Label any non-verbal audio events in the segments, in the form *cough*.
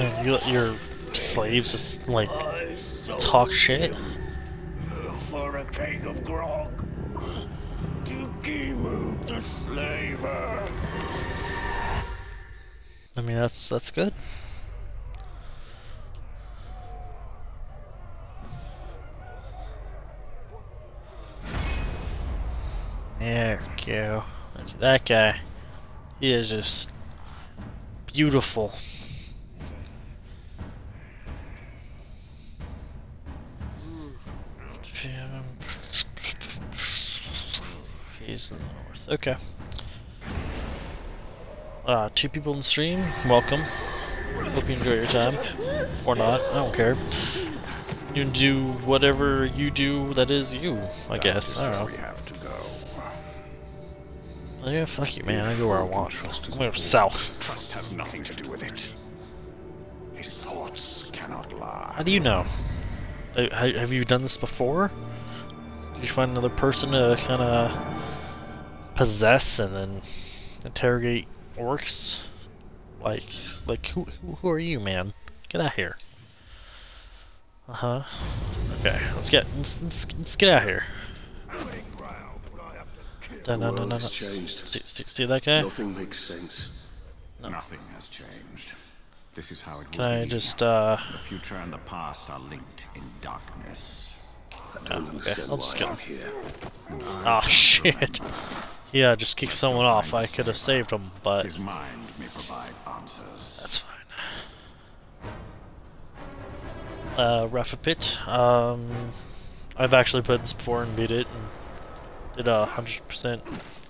And you let your slaves just like talk shit. For a keg of grog. To Gimu the slaver. I mean that's that's good. There we go. That guy. He is just beautiful. He's in the north. Okay. Uh, two people in the stream. Welcome. Hope you enjoy your time. Or not. I don't care. You can do whatever you do that is you, I guess. I don't know. We have to go. Oh, yeah, fuck you, man. I go where I want. I'm going south. Trust has nothing to do with it. His thoughts cannot lie. How do you know? Uh, ha- Have you done this before? Did you find another person to kind of possess and then interrogate orcs? Like, like who, who, are you, man? Get out here. Uh huh. Okay, let's get let's, let's, let's get out here. No, no, no, no, no. changed. See, see, see that guy? Nothing makes sense. Nothing has changed. This is how it Can will I be. just uh? The future and the past are linked in darkness. Yeah, okay, I'll just why kill I'm here. Oh shit. Yeah, just kick someone off. I could have saved him, but His mind may provide answers. that's fine. Uh, Rafa Um, I've actually played this before and beat it and did a hundred percent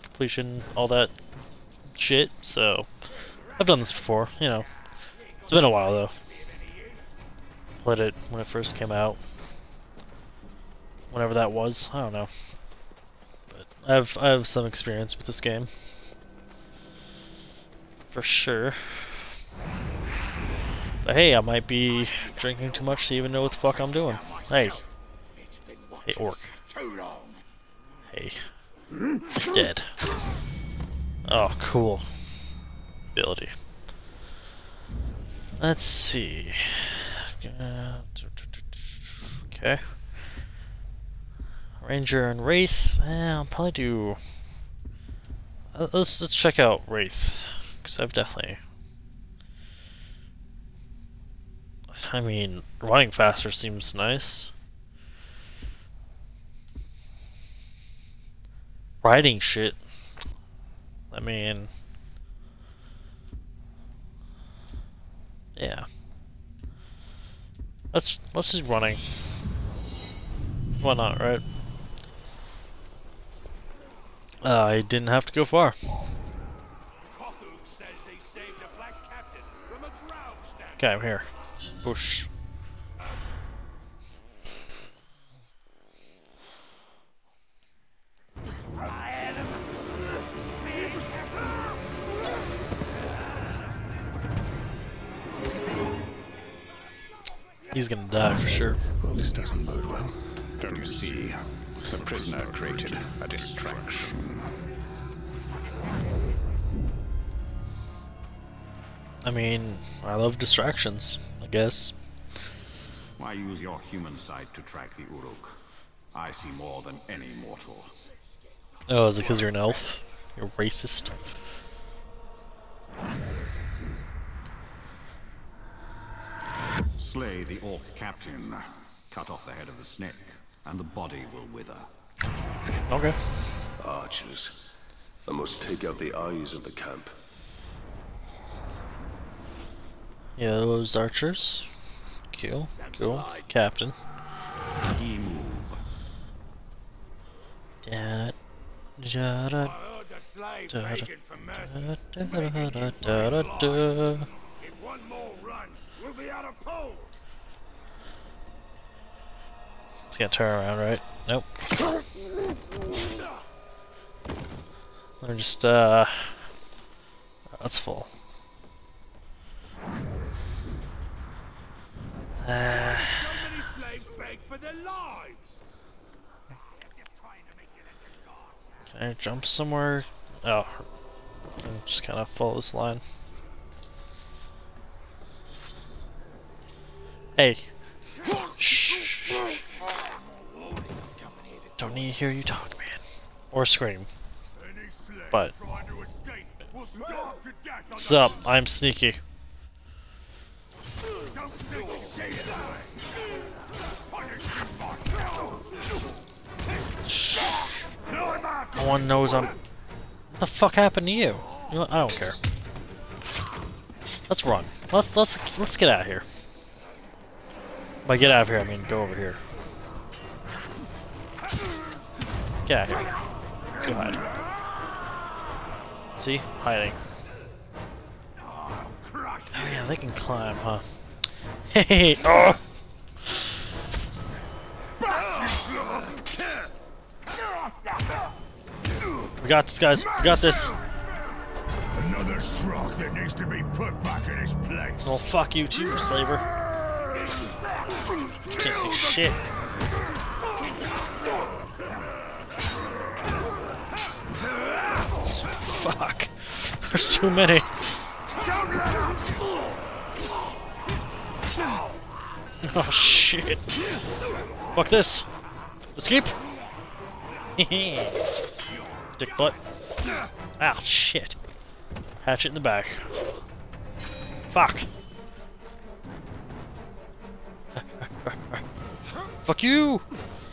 completion, all that shit. So I've done this before. You know, it's been a while though. Played it when it first came out. Whenever that was, I don't know. But I have I have some experience with this game. For sure. But hey, I might be drinking too much to even know what the fuck I'm doing. Hey. Hey, orc. Hey. Dead. Oh, cool. Ability. Let's see. Okay. Ranger and Wraith. I'll probably do. uh, Let's let's check out Wraith, because I've definitely. I mean, running faster seems nice. Riding shit. I mean. Yeah. Let's let's just running. Why not, right? Uh, I didn't have to go far. Kothug says he saved a black captain from a ground stand. Okay, I'm here. Bush. He's gonna die for sure. Well, this doesn't bode well. Don't you see? The prisoner created a distraction. I mean, I love distractions, I guess. Why use your human sight to track the Uruk? I see more than any mortal. Oh, is it because you're an elf? You're racist. Slay the orc captain, cut off the head of the snake, and the body will wither. Okay. Archers. I must take out the eyes of the camp. Yeah, those archers. Cool. Cool. Captain. He move. Da da da I heard the slave da begging for mercy. da begging da you da for da his da life. da. If one more runs, we'll be out of poles. Gonna turn around, right? Nope. They're just, uh... That's full. Uh, can I jump somewhere? Oh. I can just kind of follow this line. Hey. Shh. Don't need to hear you talk, man. Or scream. But- What's up? I'm sneaky. No one knows I'm. What the fuck happened to you? You know? I don't care. Let's run. Let's let's let's get out of here. By get out of here, I mean go over here. Get out of here. Let's go hide. See? Hiding. Oh yeah, they can climb, huh? Hey! Oh! We got this, guys. We got this. Another that needs to be put back in his place. Well, fuck you too, slaver. Can't see shit. Fuck. There's too many. Oh shit. Fuck this. Escape. *laughs* Dick butt. Ah shit. Hatchet in the back. Fuck. *laughs* Fuck you!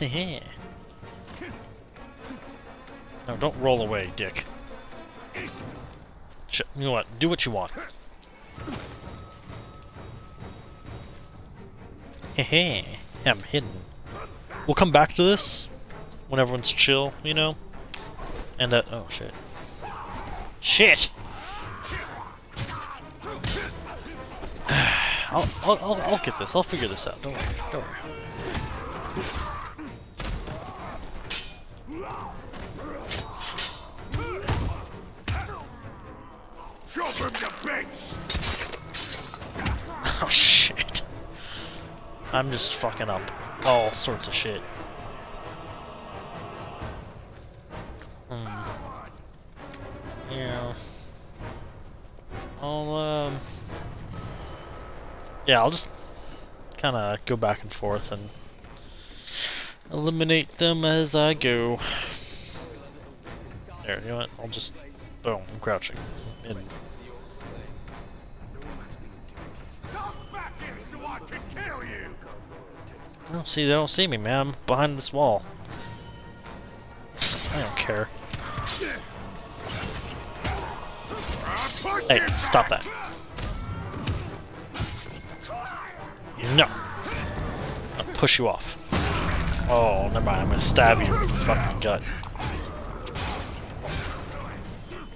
*laughs* no, don't roll away, dick. You know what? Do what you want. Hehe. I'm hidden. We'll come back to this when everyone's chill, you know? And, uh, oh shit. Shit! *sighs* I'll, I'll, I'll, I'll get this. I'll figure this out. Don't worry. Don't worry. I'm just fucking up all sorts of shit. Hmm. Yeah. I'll, um... Yeah, I'll just kind of go back and forth and eliminate them as I go. There, you know what? I'll just... Boom, I'm crouching. In. Oh, see, they don't see me, man. I'm behind this wall. I don't care. Hey, stop that. No. I'll push you off. Oh, never mind. I'm gonna stab you in the fucking gut.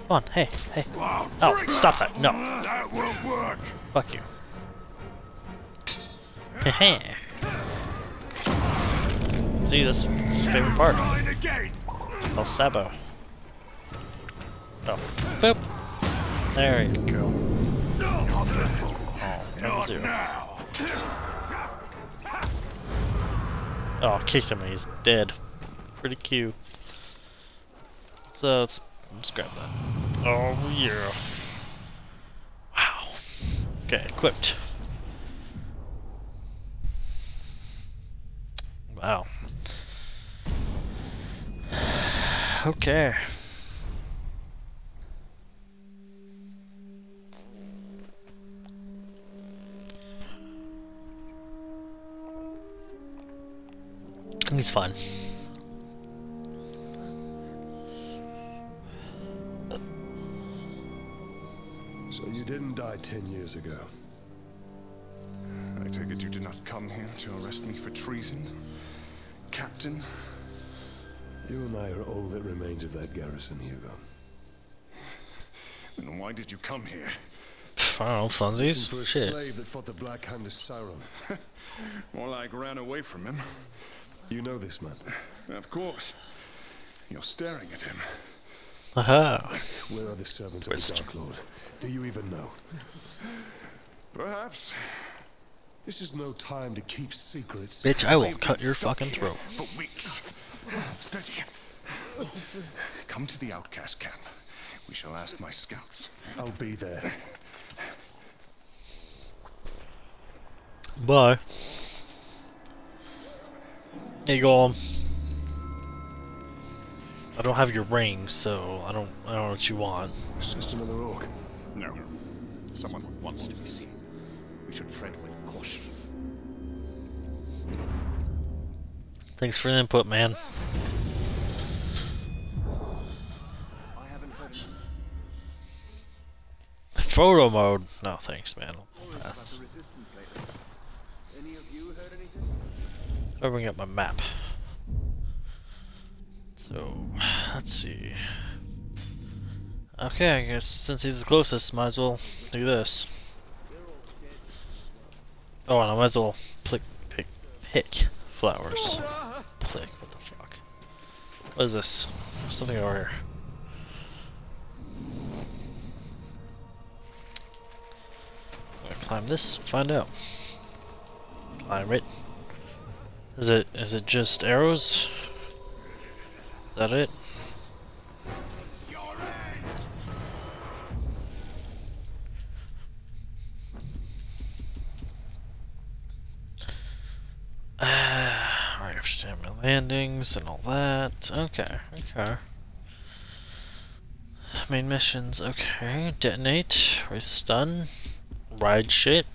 Come on, hey, hey. Oh, stop that. No. Fuck you. *laughs* Heh See, that's, his favorite part. El Sabo. Oh. Boop. There you go. Oh, zero. Oh, kicked him and he's dead. Pretty cute. So let's, let's grab that. Oh yeah. Wow. Okay, equipped. Wow. Okay. He's fine. So you didn't die ten years ago. I take it you did not come here to arrest me for treason? Captain? You and I are all that remains of that garrison, Hirgon. Then why did you come here? I don't funsies. For a Shit. slave that fought the Black Hand of Sauron. *laughs* More like ran away from him. You know this man. Of course. You're staring at him. Aha. Where are the servants of the Dark Lord? Do you even know? Perhaps. This is no time to keep secrets. Bitch, I will cut your fucking here throat. For weeks. Steady. Come to the outcast camp. We shall ask my scouts. I'll be there. Bye. Hey, Gollum. I don't have your ring, so I don't I don't know what you want. It's just another orc. No. Someone wants to be seen. We should tread with caution. Thanks for the input, man. Photo mode. No, thanks, man. Pass. I'll bring up my map. So, let's see. Okay, I guess since he's the closest, might as well do this. Oh, and I might as well pick, pick, pick flowers. Pick, what the fuck? What is this? Something over here. I'm climb this, find out. Climb it. Is it is it just arrows? Is that it? Understand my landings and all that. Okay, okay. Main missions, okay. Detonate, or stun, ride shit.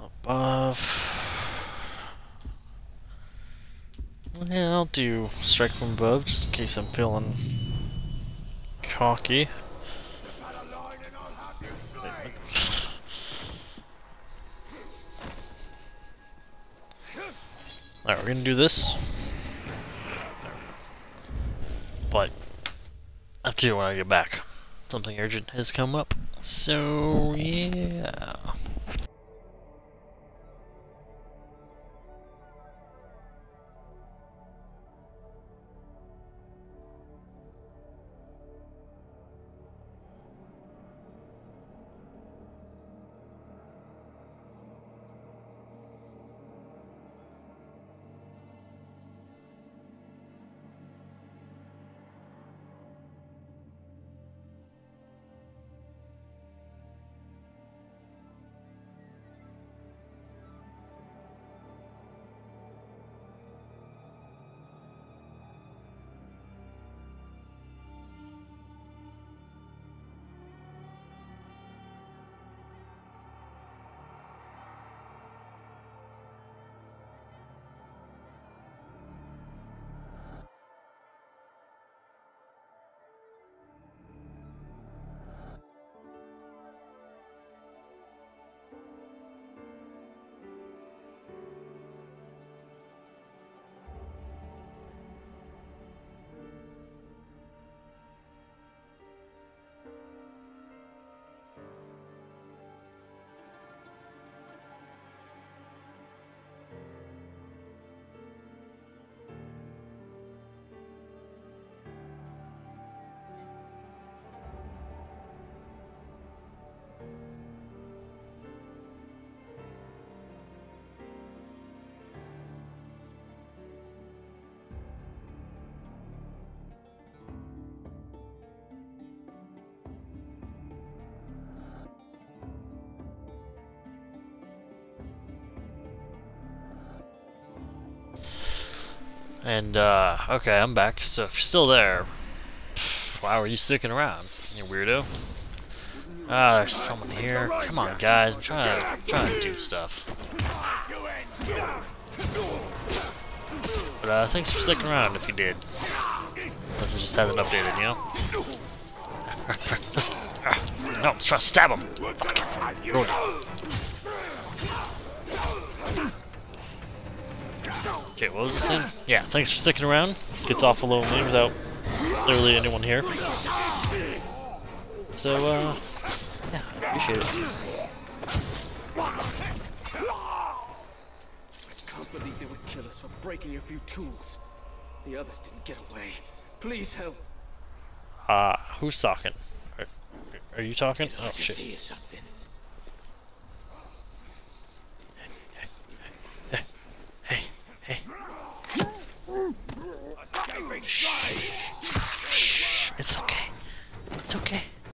Above. Yeah, I'll do strike from above just in case I'm feeling cocky. Alright, we're gonna do this. But I have to do when I get back. Something urgent has come up. So yeah. And, uh, okay, I'm back. So if you're still there, why were you sticking around, you weirdo? Ah, there's someone here. Come on, guys. I'm trying to, trying to do stuff. But, uh, thanks for sticking around if you did. Unless it just hasn't updated, you know? *laughs* no, try to stab him. Fuck. Okay, what was this in? Yeah, thanks for sticking around. Gets awful lonely without literally anyone here. So, uh, yeah, appreciate it. Can't believe they would kill us for breaking a few tools. The others didn't get away. Please help. Uh, who's talking? Are, are you talking? Oh, shit. Shh. Shh. It's okay. It's okay.